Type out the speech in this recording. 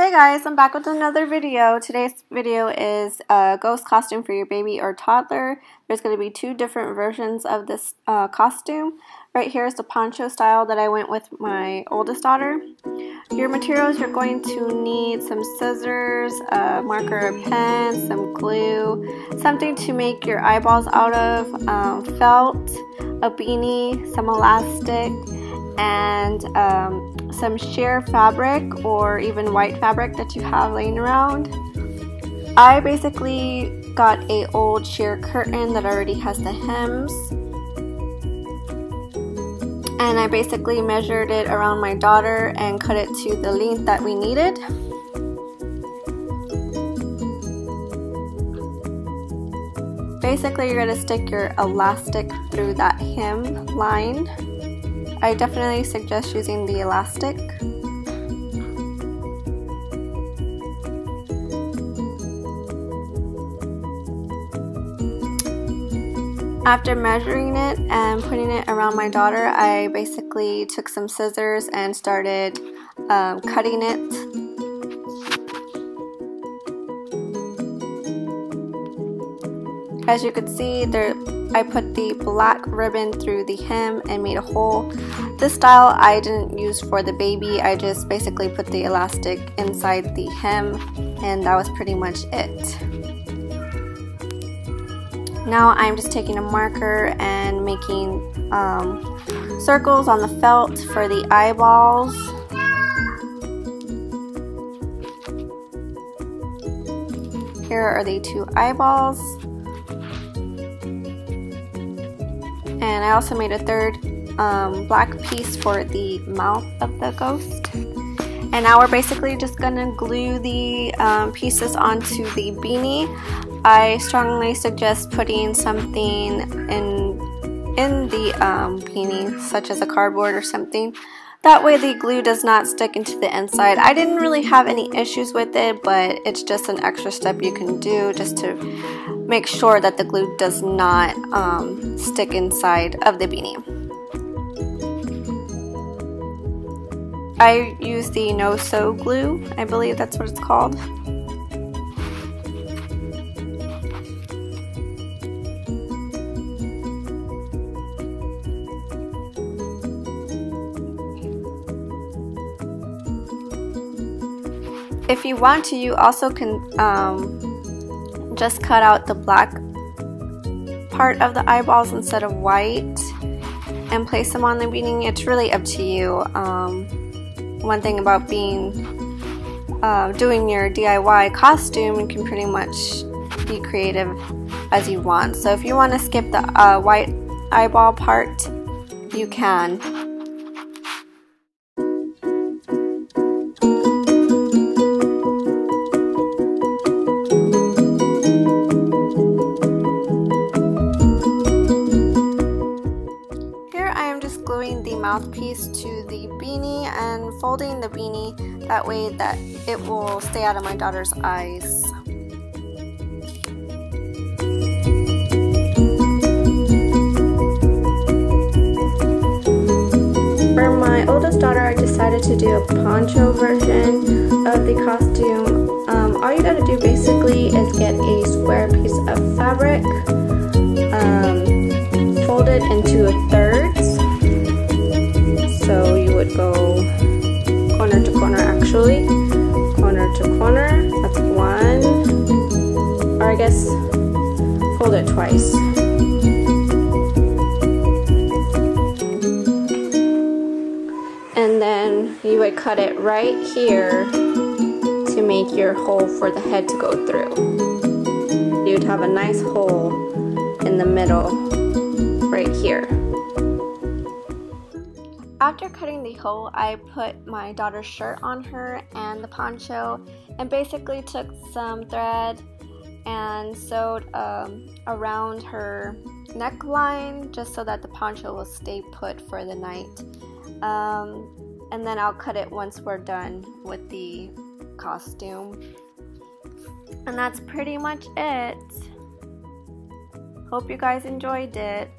Hey guys, I'm back with another video. Today's video is a ghost costume for your baby or toddler. There's going to be two different versions of this uh, costume. Right here is the poncho style that I went with my oldest daughter. Your materials, you're going to need some scissors, a marker, a pen, some glue, something to make your eyeballs out of, um, felt, a beanie, some elastic, and um, some sheer fabric or even white fabric that you have laying around. I basically got a old sheer curtain that already has the hems and I basically measured it around my daughter and cut it to the length that we needed. Basically you're going to stick your elastic through that hem line I definitely suggest using the elastic. After measuring it and putting it around my daughter, I basically took some scissors and started um, cutting it. As you can see, there I put the black ribbon through the hem and made a hole. This style I didn't use for the baby, I just basically put the elastic inside the hem and that was pretty much it. Now I'm just taking a marker and making um, circles on the felt for the eyeballs. Here are the two eyeballs. And I also made a third um, black piece for the mouth of the ghost. And now we're basically just gonna glue the um, pieces onto the beanie. I strongly suggest putting something in in the um, beanie, such as a cardboard or something. That way the glue does not stick into the inside. I didn't really have any issues with it, but it's just an extra step you can do just to make sure that the glue does not um, stick inside of the beanie. I use the No Sew glue, I believe that's what it's called. If you want to, you also can um, just cut out the black part of the eyeballs instead of white and place them on the beanie. It's really up to you. Um, one thing about being uh, doing your DIY costume, you can pretty much be creative as you want. So if you want to skip the uh, white eyeball part, you can. Mouthpiece to the beanie and folding the beanie that way that it will stay out of my daughter's eyes. For my oldest daughter, I decided to do a poncho version of the costume. Um, all you gotta do basically is get a square piece of fabric, corner actually. Corner to corner, that's one. Or I guess fold it twice. And then you would cut it right here to make your hole for the head to go through. You'd have a nice hole in the middle right here. After cutting the hole, I put my daughter's shirt on her and the poncho and basically took some thread and sewed um, around her neckline just so that the poncho will stay put for the night. Um, and then I'll cut it once we're done with the costume. And that's pretty much it. Hope you guys enjoyed it.